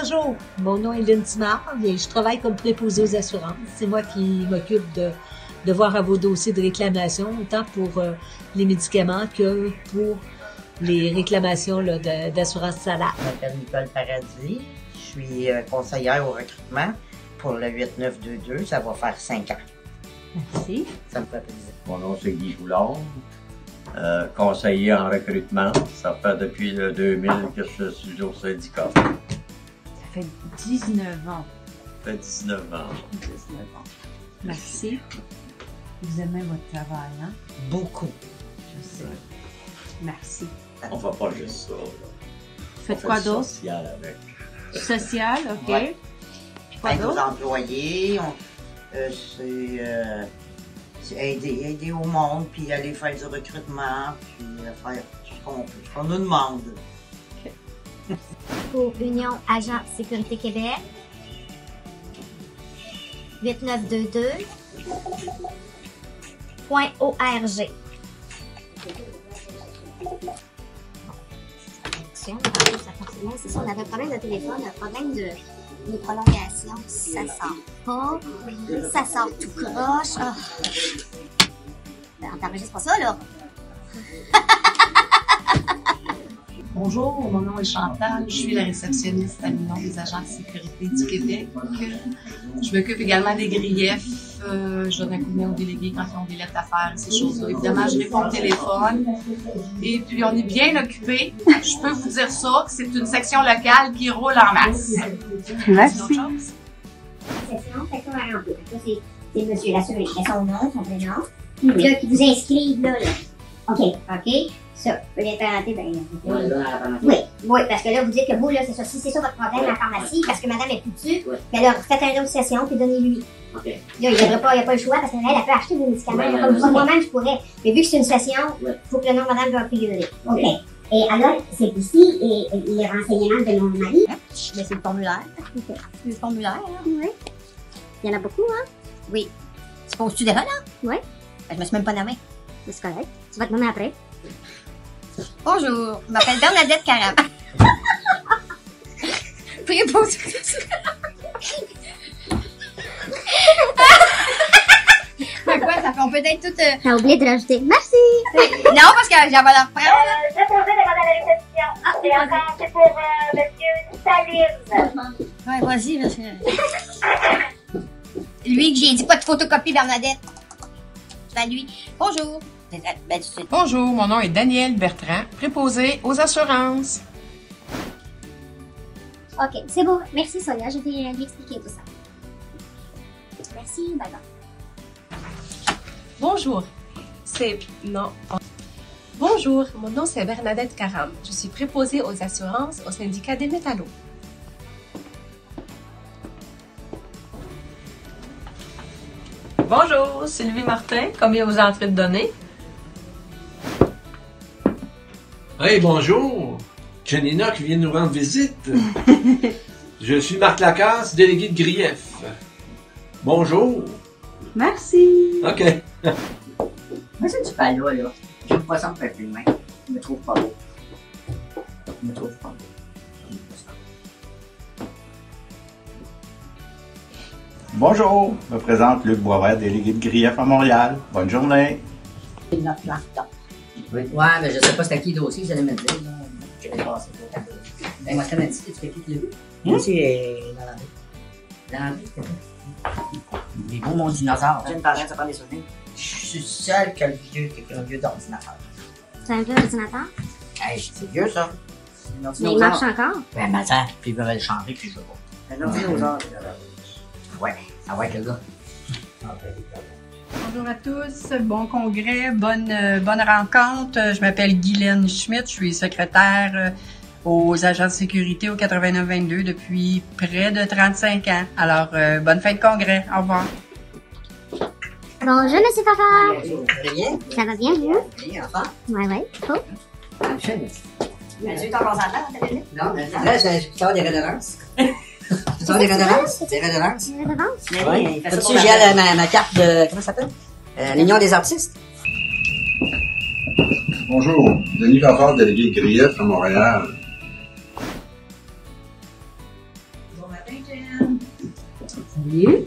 bonjour. Mon nom est Lynn Timard et je travaille comme préposée aux assurances. C'est moi qui m'occupe de, de voir à vos dossiers de réclamation, autant pour euh, les médicaments que pour les réclamations là, de- d'assurance salaire. Je m'appelle Nicole Paradis. Je suis euh, conseillère au recrutement pour le 8922. Ça va faire 5 ans. Merci. Ça me fait plaisir. Mon nom c'est Guy Joulard, euh, conseiller en recrutement. Ça fait depuis le 2000 que je suis au syndicat. Ça Ça fait 19 ans. fait 19 ans. 19 ans. Merci. Vous aimez votre travail, hein? Beaucoup. Je sais. Merci. On fait pas juste ça. là. Vous faites On fait quoi d'autre? social avec. Social, OK. Ouais. Quoi Avec nos d'autre? employés, on- euh, c'est euh, aider, aider au monde, puis aller faire du recrutement, puis faire tout ce qu'on ce qu'on nous demande. Pour Union Agent Sécurité Québec. 8922. Point ORG. Ça fonctionne, C'est ça, on avait un problème de téléphone, un problème de, de prolongation. Ça sort pas. Ça sort tout croche. Ah. Ben, on t'enregistre pas ça, là. Bonjour, mon nom est Chantal, je suis la réceptionniste à l'Union des agents de sécurité du Québec. Je m'occupe également des griefs. Euh, je donne un coup de main aux délégués quand ils ont des lettres à faire, ces choses-là. Évidemment, je réponds au téléphone. Et puis, on est bien occupé. Je peux vous dire ça, que c'est une section locale qui roule en masse. Merci. D'autres choses? section, section à remplir. Ça, c'est, c'est monsieur l'assuré. Son nom, son prénom. Puis là, qui vous inscrivent là, là. OK. OK. Ça, les parentés, ben, oui, oui, parce que là, vous dites que vous, là, c'est ça. Si c'est ça votre problème à la pharmacie, parce que madame est plus dessus, ben là, faites une autre session, puis donnez-lui. Là, il n'y a, pas- il y a pas le choix, parce qu'elle, elle peut acheter vos médicaments. comme moi-même, je pourrais. Mais vu que c'est une session, il faut que le nom de madame doit figurer. OK. Et alors, c'est ici, et, et les renseignements de mon mari. Mais c'est le formulaire. OK. Le formulaire, là. Oui. Il y en a beaucoup, hein? Oui. Tu poses-tu déjà, là? Oui. Ben, je me suis même pas nommée. Mais C'est correct. Tu vas te nommer après. Bonjour, je m'appelle Bernadette Caram. Préposée. Fait quoi, ça fait, on peut être toutes... euh, T'as oublié de rajouter. Merci! Non, parce que j'avais la reprendre. Je pourrais demander la réception. C'est encore, c'est pour euh, Monsieur Salim. Ouais, vas-y, monsieur. Lui que j'ai dit pas de photocopie, Bernadette. C'est à lui. Bonjour. Bonjour, mon nom est Daniel Bertrand, préposé aux assurances. Ok, c'est bon. Merci Sonia, je vais lui expliquer tout ça. Merci, bye bye. Bonjour, c'est... Non. Bonjour, mon nom c'est Bernadette Caram. Je suis préposée aux assurances au syndicat des métallos. Bonjour, Sylvie Martin, combien vous entrez de données? Hey, bonjour! Janina qui vient nous rendre visite. Je suis Marc Lacasse, délégué de Grief. Bonjour. Merci. OK. Mais c'est du palo, là. J'aime pas ça me faire filmer. Je me trouve pas beau. Je me trouve pas beau. Bonjour, je me présente Luc Boisvert, délégué de Grief à Montréal. Bonne journée. C'est notre laptop. Oui. Ouais, mais je sais pas c'était qui le dossier, vous allez me le dire. Je vais passer. Ben, moi, je connais dit, tu fais qui qui l'a vu? Le dossier est dans la rue. Dans la rue, Les beaux mon dinosaure. J'ai une parrain, ça prend des souvenirs. Je suis seul que le vieux, qui a un vieux d'ordinateur. C'est un vieux ordinateur? Hey, c'est vieux, ça. Mais il marche encore? Ben, mais attends, puis il veut le changer, puis je veux pas. Un dinosaure. Ouais, ça va être le gars. Bonjour à tous, bon congrès, bonne, euh, bonne rencontre. Euh, Je m'appelle Guylaine Schmidt, je suis secrétaire euh, aux agents de sécurité au 8922 depuis près de 35 ans. Alors, euh, bonne fin de congrès, au revoir. Bonjour, monsieur Papa. Bonjour, ça va bien? Ça va bien, vous? Bien, enfant? Ouais, ouais. Cool. As-tu eu ton consentement, ta minute? Non, mais là, je je peux avoir des redevances. Tu veux avoir des redevances? Des redevances? Des redevances? Oui. Faut-tu que j'y aille à ma, ma carte de. Comment ça s'appelle? Euh, L'Union des artistes? Bonjour, Denis Lafort, délégué de Grief à Montréal. Salut.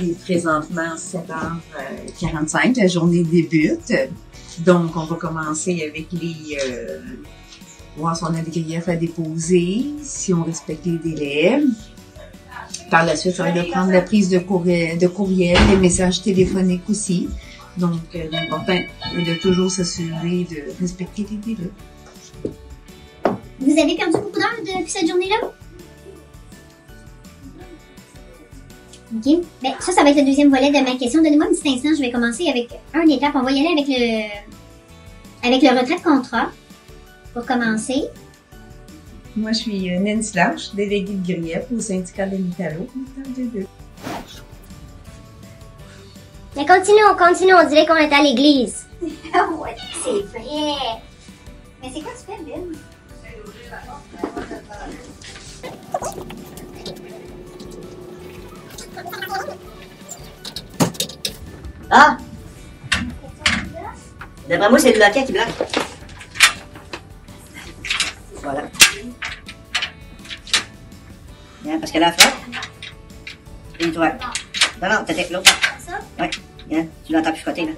Il est présentement 7h45, la journée débute. Donc, on va commencer avec les... Euh, voir si on a des griefs à déposer, si on respecte les délais. Par la suite, ça va de prendre la prise de courriel, de courriel les messages téléphoniques aussi. Donc, euh, l'important est de toujours s'assurer de respecter les délais. Vous avez perdu beaucoup d'heures depuis cette journée-là? OK. Ben, ça, ça va être le deuxième volet de ma question. Donnez-moi un petit instant. Je vais commencer avec un étape. On va y aller avec le, avec le retrait de contrat. Pour commencer. Moi, je suis euh, Nancy Larche, déléguée de Grief au syndicat des Métallos. Mais continuons, continuons. On dirait qu'on est à l'église. Ah ouais, c'est vrai. Mais c'est quoi tu fais, Bill? Ah! D'après moi, c'est le loquet qui bloque. Voilà. Bien, parce que là, fait. Et toi. Non, non, t'étais l'autre. Ouais. Bien, tu l'entends plus côté, là.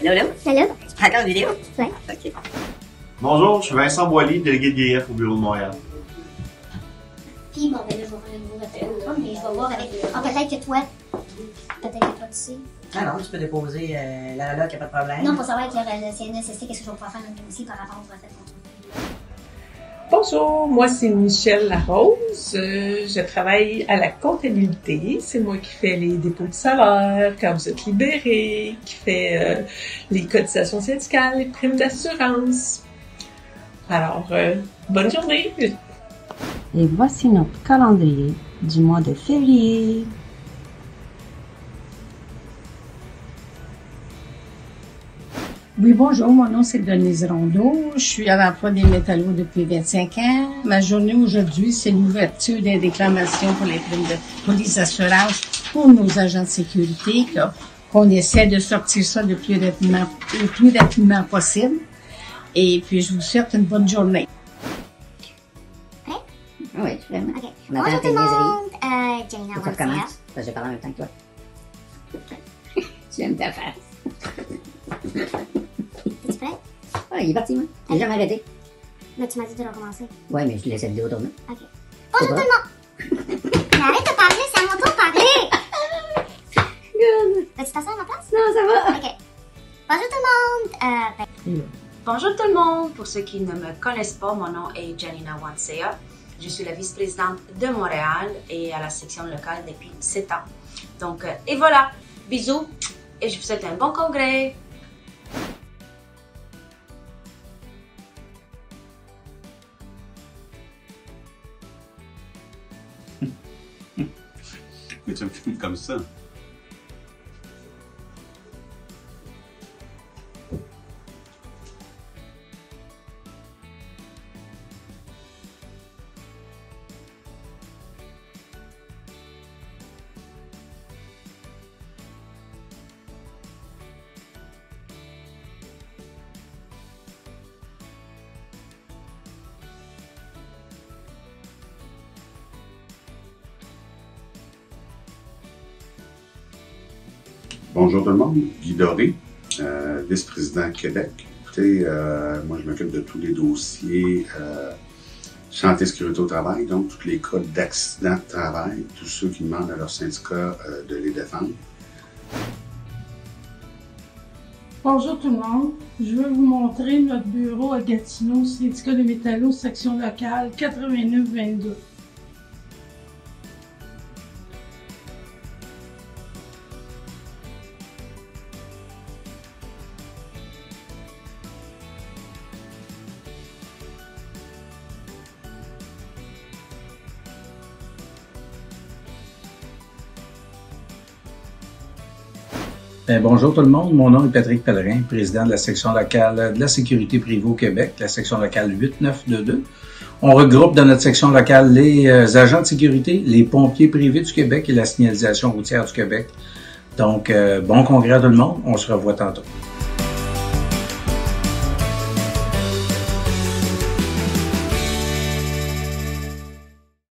Allô, allô? Allô? Tu prends encore une vidéo? Ouais. Ok. Bonjour, je suis Vincent Boilly, délégué de GF au bureau de Montréal. Puis bon, ben là, je vais prendre le nouveau retrait de contrat, mais je vais voir avec. Ah, peut-être que toi. Peut-être que toi, tu sais. Ah non, tu peux déposer euh, la loc, y a pas de problème. Non, pour savoir avec le, le CNSST, qu'est-ce que je vais pouvoir faire dans le dossier par rapport au retrait de contrat. Bonjour, moi c'est Michel Larose. Euh, je travaille à la comptabilité. C'est moi qui fais les dépôts de salaire quand vous êtes libéré, qui fait euh, les cotisations syndicales, les primes d'assurance. Alors, euh, bonne journée! Et voici notre calendrier du mois de février. Oui, bonjour, mon nom c'est Denise Rondeau. Je suis à l'emploi des métallos depuis 25 ans. Ma journée aujourd'hui, c'est l'ouverture des déclamations pour les primes de, pour les assurances pour nos agents de sécurité, qu'on essaie de sortir ça le plus rapidement, le plus rapidement possible. Et puis, je vous souhaite une bonne journée. Oui, vraiment. Bonjour tout le monde. Euh, que tu recommences, parce que j'ai parlé en même temps que toi. tu aimes ta face. Ouais, il est parti, moi. Il a jamais arrêté. Là, tu m'as dit de recommencer. Ouais, mais je te laisse la vidéo tourner. Ok. Bonjour tout le monde! Mais arrête de parler, c'est à mon tour de parler! Veux-tu t'asseoir à ma place? Non, ça va. Ok. Bonjour tout le monde! Euh, ben, Bonjour tout le monde. Pour ceux qui ne me connaissent pas, mon nom est Janina Wansea. Je suis la vice-présidente de Montréal et à la section locale depuis 7 ans. Donc, euh, et voilà. Bisous et je vous souhaite un bon congrès. Tu Bonjour tout le monde, Guy Doré, euh, vice-président Québec. Écoutez, euh, moi je m'occupe de tous les dossiers euh, santé sécurité au travail, donc tous les cas d'accident de travail, tous ceux qui demandent à leur syndicat euh, de les défendre. Bonjour tout le monde. Je veux vous montrer notre bureau à Gatineau, syndicat de métallos, section locale 8922. Ben, bonjour tout le monde, mon nom est Patrick Pellerin, président de la section locale de la sécurité privée au Québec, la section locale 8922. On regroupe dans notre section locale les euh, agents de sécurité, les pompiers privés du Québec et la signalisation routière du Québec. Donc, euh, bon congrès à tout le monde, on se revoit tantôt.